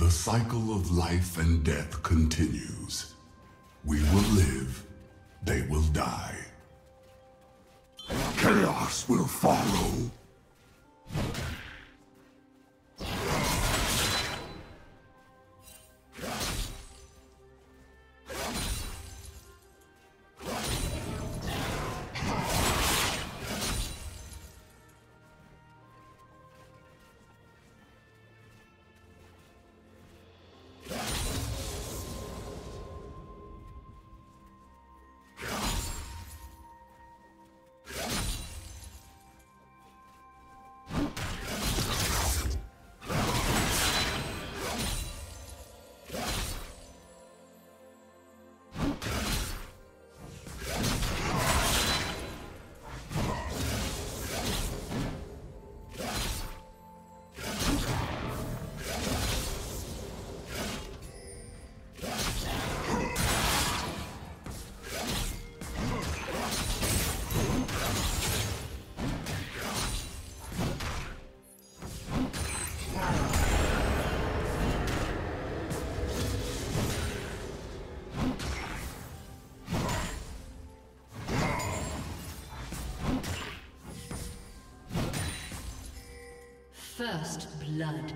The cycle of life and death continues. We will live, they will die. Chaos will follow. First blood.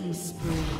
Killing spree.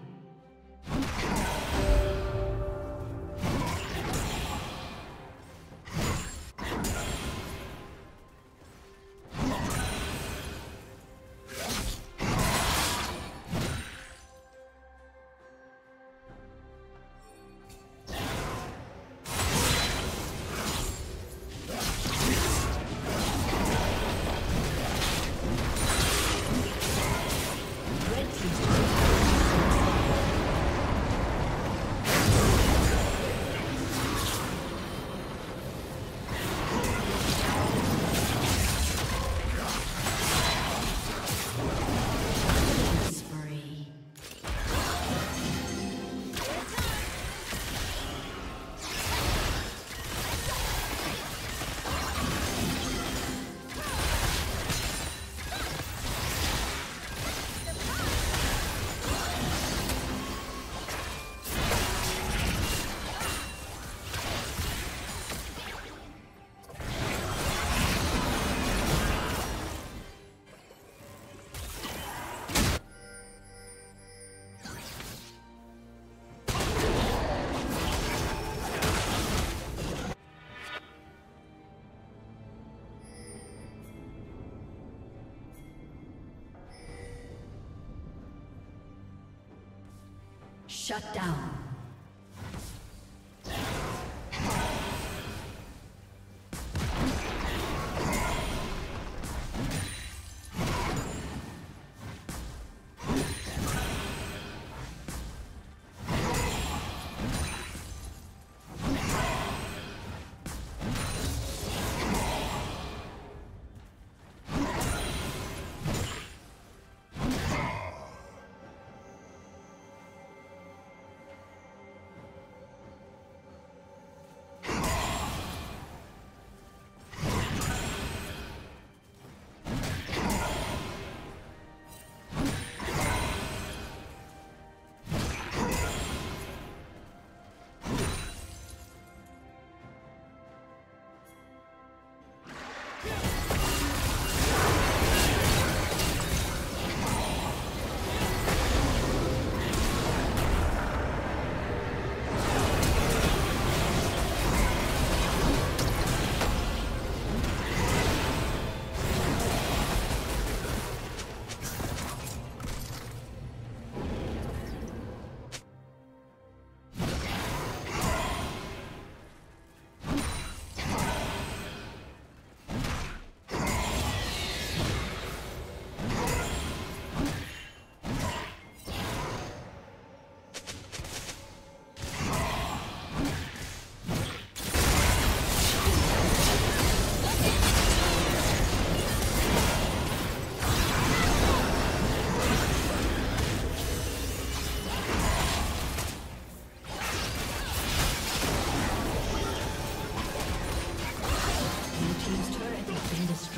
Shut down.